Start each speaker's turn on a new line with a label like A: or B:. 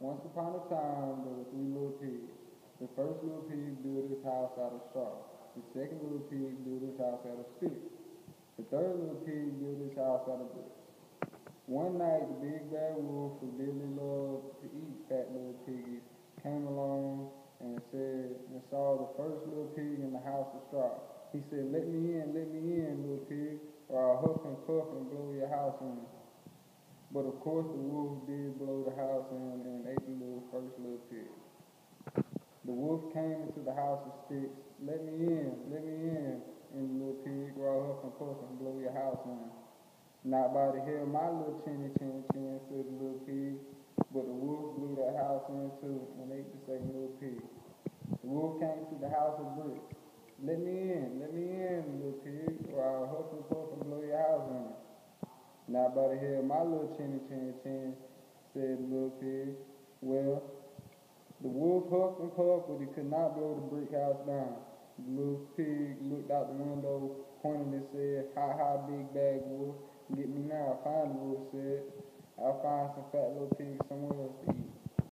A: Once upon a time, there were three little pigs. The first little pig built his house out of straw. The second little pig built his house out of sticks. The third little pig built his house out of bricks. One night, the big bad wolf, who dearly loved to eat fat little piggies, came along and said and saw the first little pig in the house of straw. He said, Let me in, let me in, little pig, or I'll huff and puff and blow your house in. But of course, the wolf did blow the house in and ate the little first little pig. The wolf came into the house of sticks. Let me in, let me in, And the little pig, or I'll and puff and blow your house in. Not by the hell, my little chinny chin chin, said the little pig. But the wolf blew that house in too and ate the second little pig. The wolf came to the house of bricks. Let me in, let me in, little pig, or I'll huff and puff and blow your house in. Not by the hell, my little chinny chin chin, said the little pig. Well, the wolf huffed and puffed, but he could not blow the brick house down. The little pig looked out the window, pointed and said, Ha ha, big bad wolf, get me now. I find the wolf said. I'll find some fat little pigs somewhere else to eat.